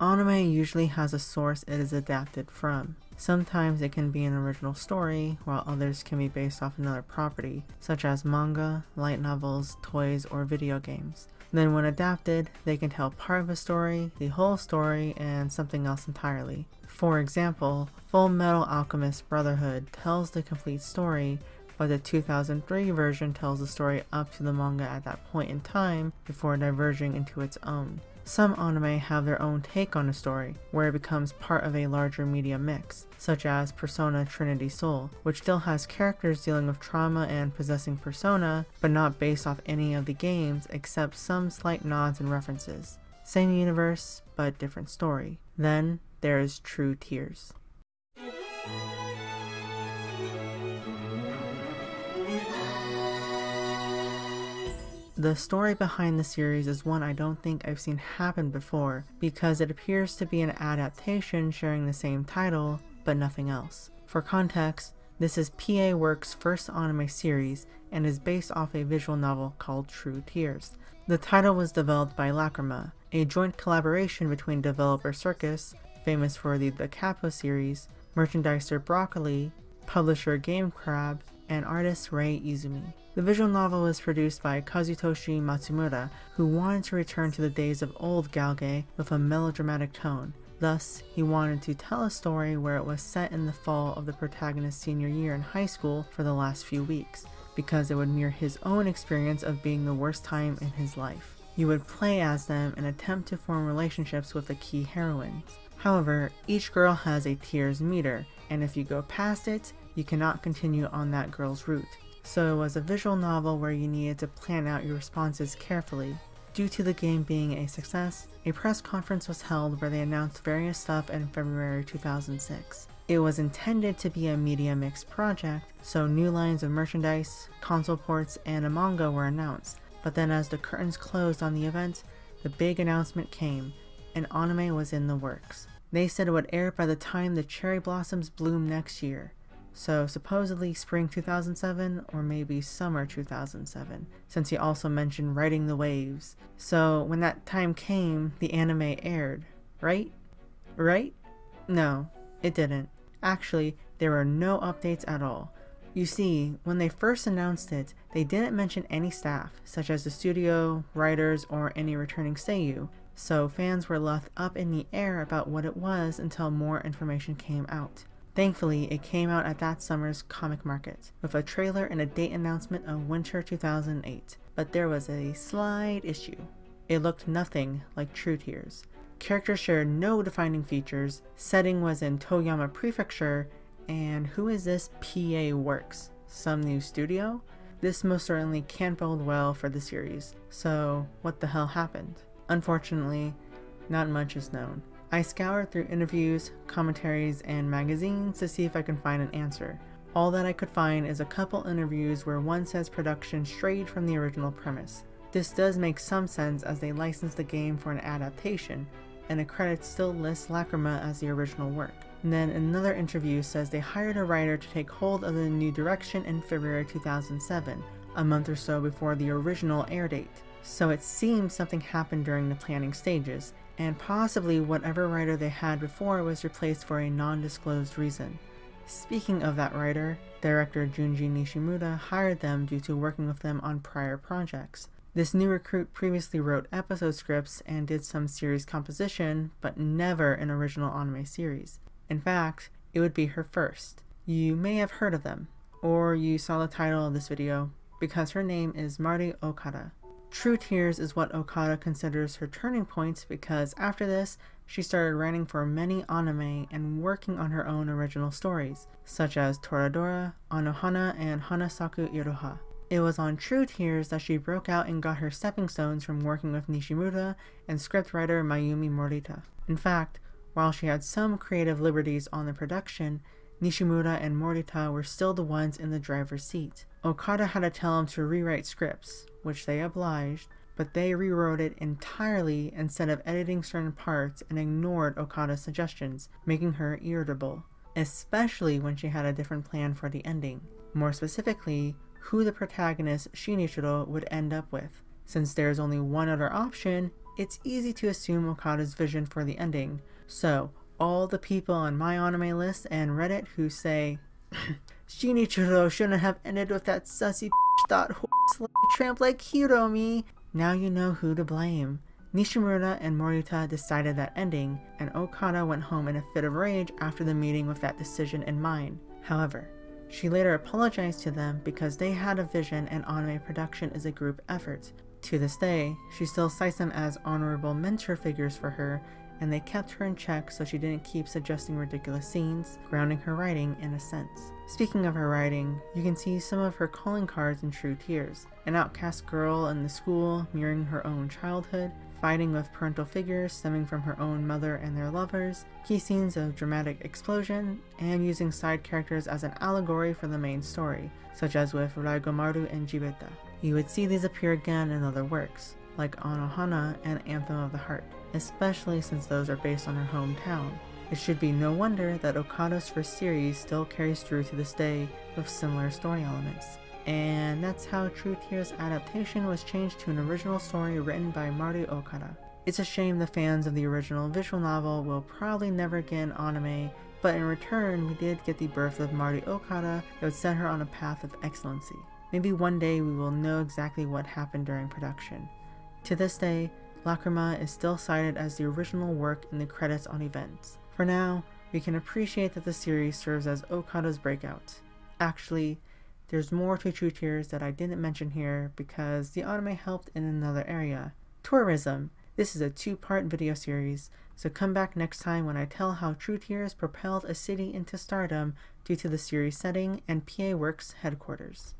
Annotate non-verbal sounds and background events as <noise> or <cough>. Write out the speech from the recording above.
Anime usually has a source it is adapted from. Sometimes it can be an original story, while others can be based off another property, such as manga, light novels, toys, or video games. Then, when adapted, they can tell part of a story, the whole story, and something else entirely. For example, Fullmetal Alchemist Brotherhood tells the complete story, but the 2003 version tells the story up to the manga at that point in time before diverging into its own. Some anime have their own take on a story, where it becomes part of a larger media mix, such as Persona Trinity Soul, which still has characters dealing with trauma and possessing persona, but not based off any of the games except some slight nods and references. Same universe, but different story. Then there is True Tears. The story behind the series is one I don't think I've seen happen before because it appears to be an adaptation sharing the same title but nothing else. For context, this is PA Works' first anime series and is based off a visual novel called True Tears. The title was developed by Lacryma, a joint collaboration between developer Circus, famous for the Da Capo series, merchandiser Broccoli, publisher GameCrab, and artist Rei Izumi. The visual novel was produced by Kazutoshi Matsumura, who wanted to return to the days of old Galge with a melodramatic tone. Thus, he wanted to tell a story where it was set in the fall of the protagonist's senior year in high school for the last few weeks, because it would mirror his own experience of being the worst time in his life. You would play as them and attempt to form relationships with the key heroines. However, each girl has a tears meter, and if you go past it, you cannot continue on that girl's route so it was a visual novel where you needed to plan out your responses carefully. Due to the game being a success, a press conference was held where they announced various stuff in February 2006. It was intended to be a media mix project, so new lines of merchandise, console ports, and a manga were announced. But then as the curtains closed on the event, the big announcement came, an anime was in the works. They said it would air by the time the cherry blossoms bloom next year. So supposedly spring 2007 or maybe summer 2007, since he also mentioned riding the waves. So when that time came, the anime aired, right? Right? No, it didn't. Actually, there were no updates at all. You see, when they first announced it, they didn't mention any staff, such as the studio, writers, or any returning Seiyu, so fans were left up in the air about what it was until more information came out. Thankfully, it came out at that summer's comic market, with a trailer and a date announcement of winter 2008. But there was a slight issue. It looked nothing like True Tears. Characters shared no defining features, setting was in Toyama Prefecture, and who is this PA Works? Some new studio? This most certainly can't bode well for the series, so what the hell happened? Unfortunately, not much is known. I scoured through interviews, commentaries, and magazines to see if I can find an answer. All that I could find is a couple interviews where one says production strayed from the original premise. This does make some sense as they licensed the game for an adaptation, and the credits still list Lacryma as the original work. Then another interview says they hired a writer to take hold of the new direction in February 2007, a month or so before the original air date. So it seems something happened during the planning stages, and possibly whatever writer they had before was replaced for a non-disclosed reason. Speaking of that writer, director Junji Nishimura hired them due to working with them on prior projects. This new recruit previously wrote episode scripts and did some series composition, but never an original anime series. In fact, it would be her first. You may have heard of them, or you saw the title of this video, because her name is Mari Okada. True Tears is what Okada considers her turning point because after this, she started writing for many anime and working on her own original stories, such as Toradora, Anohana, and Hanasaku Iroha. It was on True Tears that she broke out and got her stepping stones from working with Nishimura and scriptwriter Mayumi Morita. In fact, while she had some creative liberties on the production, Nishimura and Morita were still the ones in the driver's seat. Okada had to tell him to rewrite scripts, which they obliged, but they rewrote it entirely instead of editing certain parts and ignored Okada's suggestions, making her irritable, especially when she had a different plan for the ending. More specifically, who the protagonist Shinichiro would end up with. Since there's only one other option, it's easy to assume Okada's vision for the ending. So, all the people on MyAnimeList and Reddit who say, <coughs> Shinichiro shouldn't have ended with that sussy <laughs> thought horse tramp like Hiromi, now you know who to blame. Nishimura and Morita decided that ending, and Okada went home in a fit of rage after the meeting with that decision in mind. However, she later apologized to them because they had a vision and anime production is a group effort. To this day, she still cites them as honorable mentor figures for her, and they kept her in check so she didn't keep suggesting ridiculous scenes, grounding her writing in a sense. Speaking of her writing, you can see some of her calling cards in True Tears. An outcast girl in the school, mirroring her own childhood, fighting with parental figures stemming from her own mother and their lovers, key scenes of dramatic explosion, and using side characters as an allegory for the main story, such as with Raigomaru and Jibeta. You would see these appear again in other works, like Anohana and Anthem of the Heart, especially since those are based on her hometown. It should be no wonder that Okada's first series still carries through to this day with similar story elements and that's how True Tears adaptation was changed to an original story written by Mari Okada. It's a shame the fans of the original visual novel will probably never get an anime, but in return, we did get the birth of Mari Okada that would set her on a path of excellency. Maybe one day we will know exactly what happened during production. To this day, Lacryma is still cited as the original work in the credits on events. For now, we can appreciate that the series serves as Okada's breakout. Actually, there's more to True Tears that I didn't mention here because the anime helped in another area. Tourism. This is a two-part video series, so come back next time when I tell how True Tears propelled a city into stardom due to the series setting and PA Works headquarters.